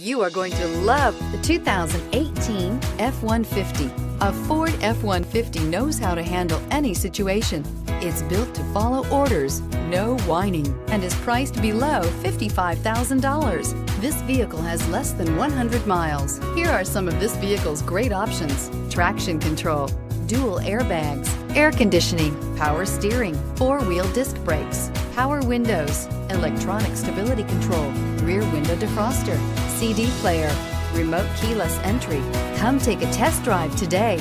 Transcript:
You are going to love the 2018 F-150. A Ford F-150 knows how to handle any situation. It's built to follow orders, no whining, and is priced below $55,000. This vehicle has less than 100 miles. Here are some of this vehicle's great options. Traction control, dual airbags, air conditioning, power steering, four-wheel disc brakes, power windows, electronic stability control, rear window defroster, CD player, remote keyless entry. Come take a test drive today.